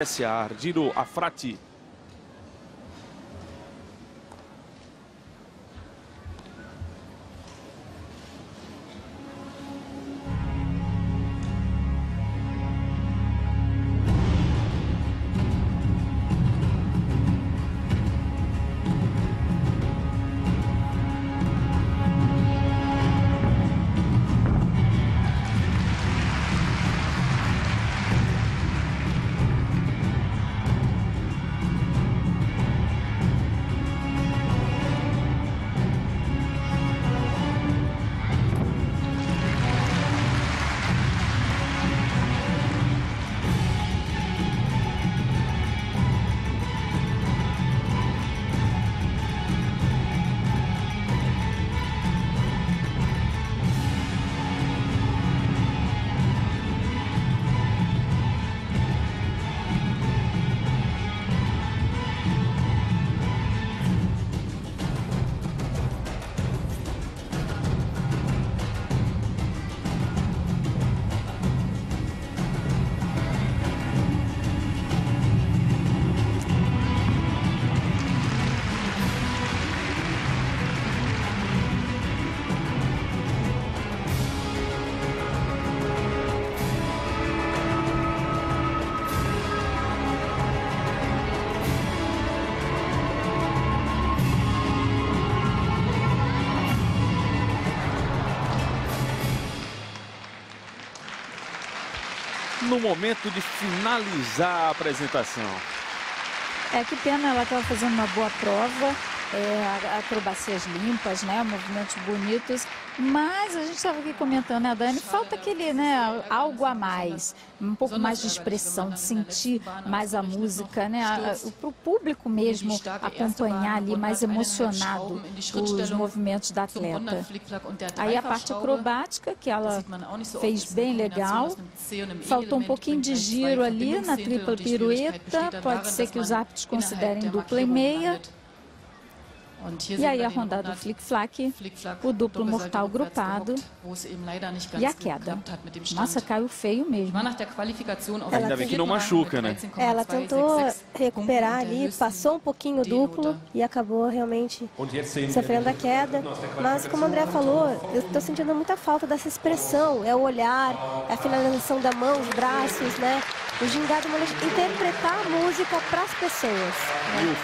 SA, giro a no momento de finalizar a apresentação. É, que pena, ela estava fazendo uma boa prova, é, acrobacias limpas, né, movimentos bonitos, mas a gente estava aqui comentando, né, Dani, falta aquele, né, algo a mais, um pouco mais de expressão, de sentir mais a música, né, para o público mesmo acompanhar ali mais emocionado os movimentos da atleta. Aí a parte acrobática, que ela fez bem legal, faltou um pouquinho de giro ali na tripla pirueta, pode ser que os árbitros considerem dupla e meia, e aí a rondada do flick-flack, o duplo mortal grupado e a queda. Nossa, caiu feio mesmo. Ainda bem que não machuca, né? Ela tentou recuperar ali, passou um pouquinho o duplo e acabou realmente sofrendo a queda. Mas como o André falou, eu estou sentindo muita falta dessa expressão. É o olhar, é a finalização da mão, os braços, né? O gingado, interpretar a música para as pessoas. Né?